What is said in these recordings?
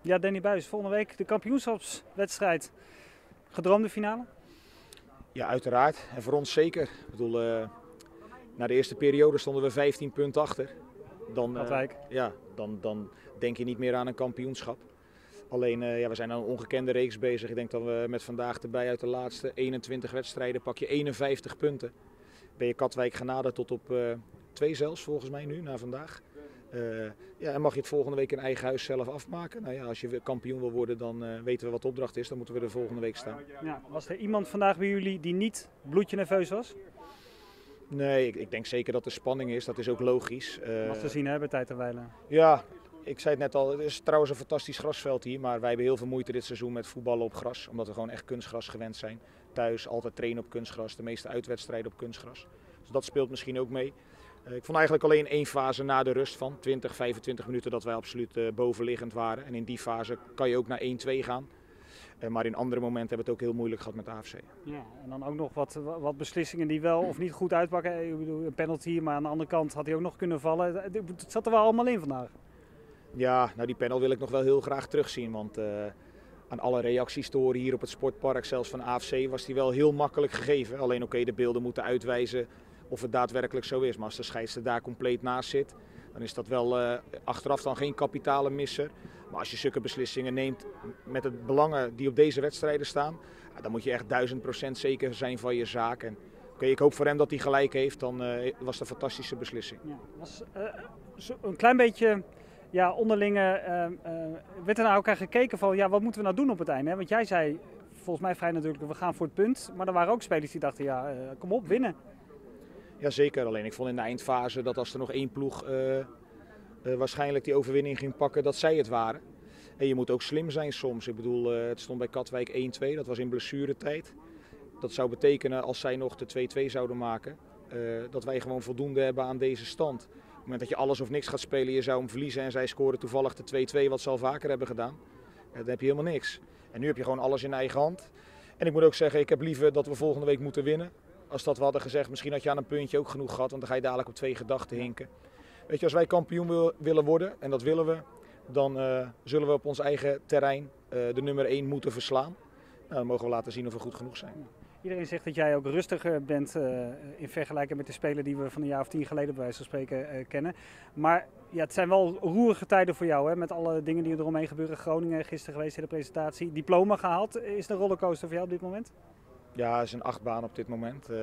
Ja, Danny Buis, volgende week de kampioenschapswedstrijd. Gedroomde finale? Ja, uiteraard. En voor ons zeker. Ik bedoel, uh, na de eerste periode stonden we 15 punten achter. Dan, uh, ja, dan, dan denk je niet meer aan een kampioenschap. Alleen, uh, ja, we zijn aan een ongekende reeks bezig. Ik denk dat we met vandaag erbij uit de laatste 21 wedstrijden pak je 51 punten. Ben je Katwijk genaderd tot op twee zelfs volgens mij nu, na vandaag. Uh, ja, en mag je het volgende week in eigen huis zelf afmaken? Nou ja, als je kampioen wil worden, dan uh, weten we wat de opdracht is. Dan moeten we er volgende week staan. Ja, was er iemand vandaag bij jullie die niet bloedje nerveus was? Nee, ik, ik denk zeker dat er spanning is. Dat is ook logisch. Uh, was te zien hè, bij Tijd en Weilen. Ja, ik zei het net al. Het is trouwens een fantastisch grasveld hier. Maar wij hebben heel veel moeite dit seizoen met voetballen op gras. Omdat we gewoon echt kunstgras gewend zijn. Thuis altijd trainen op kunstgras. De meeste uitwedstrijden op kunstgras. Dus dat speelt misschien ook mee. Eh, ik vond eigenlijk alleen één fase na de rust van 20, 25 minuten dat wij absoluut uh, bovenliggend waren. En in die fase kan je ook naar 1-2 gaan. Uh, maar in andere momenten hebben we het ook heel moeilijk gehad met de AFC. Ja, en dan ook nog wat, wat beslissingen die wel of niet goed uitpakken. Ik bedoel, een penalty, maar aan de andere kant had hij ook nog kunnen vallen. Het zat er wel allemaal in vandaag. Ja, nou die panel wil ik nog wel heel graag terugzien. Want aan alle reacties te horen hier op het sportpark, zelfs van AFC, was die wel heel makkelijk gegeven. Alleen oké, okay, de beelden moeten uitwijzen of het daadwerkelijk zo is. Maar als de scheidsrechter daar compleet naast zit, dan is dat wel uh, achteraf dan geen kapitale misser. Maar als je zulke beslissingen neemt met de belangen die op deze wedstrijden staan, dan moet je echt duizend procent zeker zijn van je zaak. En, ik hoop voor hem dat hij gelijk heeft, dan uh, was het een fantastische beslissing. Ja, was uh, een klein beetje ja, onderlinge, werd er naar elkaar gekeken van ja, wat moeten we nou doen op het einde? Want jij zei, volgens mij vrij natuurlijk, we gaan voor het punt. Maar er waren ook spelers die dachten, ja, kom op, winnen. Jazeker, alleen ik vond in de eindfase dat als er nog één ploeg uh, uh, waarschijnlijk die overwinning ging pakken, dat zij het waren. En je moet ook slim zijn soms. Ik bedoel, uh, het stond bij Katwijk 1-2, dat was in blessuretijd. Dat zou betekenen als zij nog de 2-2 zouden maken, dat wij gewoon voldoende hebben aan deze stand. Op het moment dat je alles of niks gaat spelen, je zou hem verliezen en zij scoren toevallig de 2-2, wat ze al vaker hebben gedaan. dan heb je helemaal niks. En nu heb je gewoon alles in eigen hand. En ik moet ook zeggen, ik heb liever dat we volgende week moeten winnen als dat we hadden gezegd, misschien had je aan een puntje ook genoeg gehad, want dan ga je dadelijk op twee gedachten hinken. Weet je, als wij kampioen wil, willen worden, en dat willen we, dan uh, zullen we op ons eigen terrein uh, de nummer 1 moeten verslaan. Nou, dan mogen we laten zien of we goed genoeg zijn. Iedereen zegt dat jij ook rustiger bent uh, in vergelijking met de speler die we van een jaar of tien geleden bij wijze van spreken kennen. Maar ja, het zijn wel roerige tijden voor jou, hè, met alle dingen die er eromheen gebeuren. Groningen gisteren geweest in de presentatie, diploma gehaald. Is een rollercoaster voor jou op dit moment? Ja, het is een achtbaan op dit moment. Uh,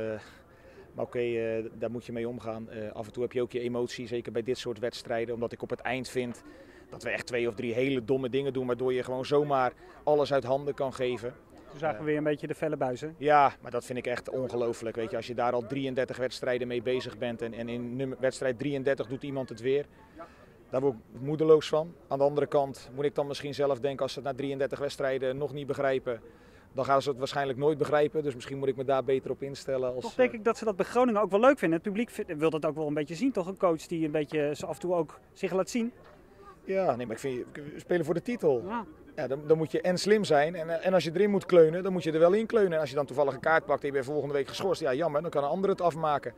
maar oké, okay, uh, daar moet je mee omgaan. Uh, af en toe heb je ook je emotie, zeker bij dit soort wedstrijden. Omdat ik op het eind vind dat we echt twee of drie hele domme dingen doen. Waardoor je gewoon zomaar alles uit handen kan geven. Toen zagen we weer een beetje de felle buizen. Ja, maar dat vind ik echt ongelooflijk. Weet je, als je daar al 33 wedstrijden mee bezig bent en, en in wedstrijd 33 doet iemand het weer. Daar word ik moedeloos van. Aan de andere kant moet ik dan misschien zelf denken als ze het na 33 wedstrijden nog niet begrijpen dan gaan ze het waarschijnlijk nooit begrijpen. Dus misschien moet ik me daar beter op instellen. Als, toch denk ik dat ze dat bij Groningen ook wel leuk vinden. Het publiek wil dat ook wel een beetje zien, toch? Een coach die een beetje af en toe ook zich laat zien. Ja, nee, maar ik vind, spelen voor de titel. Ja. Ja, dan, dan, moet je en slim zijn. En, en als je erin moet kleunen, dan moet je er wel in kleunen. En als je dan toevallig een kaart pakt en je bent volgende week geschorst, ja jammer, dan kan een ander het afmaken.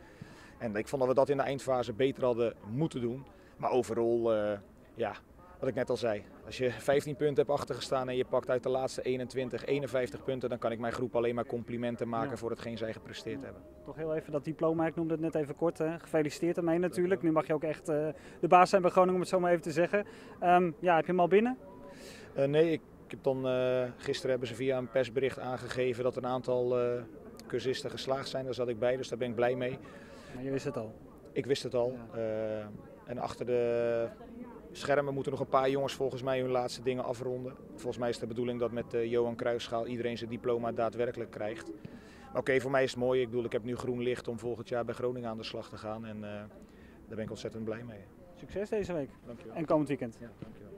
En ik vond dat we dat in de eindfase beter hadden moeten doen. Maar overal, uh, ja, wat ik net al zei, als je 15 punten hebt achtergestaan en je pakt uit de laatste 21, 51 punten, dan kan ik mijn groep alleen maar complimenten maken ja. voor hetgeen zij gepresteerd hebben. Toch heel even dat diploma, ik noemde het net even kort. Hè. Gefeliciteerd ermee natuurlijk. Nu mag je ook echt uh, de baas zijn bij Groningen, om het zo maar even te zeggen. Um, ja, heb je hem al binnen? Uh, nee, ik, ik, heb dan, uh, gisteren hebben ze via een persbericht aangegeven dat een aantal cursisten geslaagd zijn. Daar zat ik bij, dus daar ben ik blij mee. Maar je wist het al? Ik wist het al. Ja. en achter de schermen moeten nog een paar jongens volgens mij hun laatste dingen afronden. Volgens mij is de bedoeling dat met uh, Johan Kruisschaal iedereen zijn diploma daadwerkelijk krijgt. Oké, okay, voor mij is het mooi. Ik bedoel, ik heb nu groen licht om volgend jaar bij Groningen aan de slag te gaan. En uh, daar ben ik ontzettend blij mee. Succes deze week. Dankjewel. En komend weekend. Ja, dankjewel.